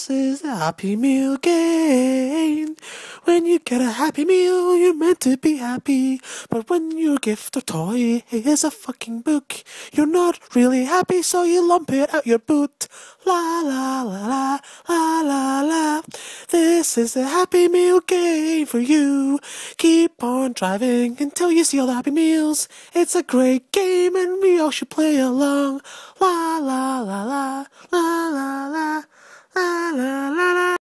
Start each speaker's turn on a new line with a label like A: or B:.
A: This is a Happy Meal game. When you get a Happy Meal, you're meant to be happy. But when your gift or toy is a fucking book, you're not really happy, so you lump it out your boot. La la la la la la la. This is a Happy Meal game for you. Keep on driving until you see all the Happy Meals. It's a great game, and we all should play along. La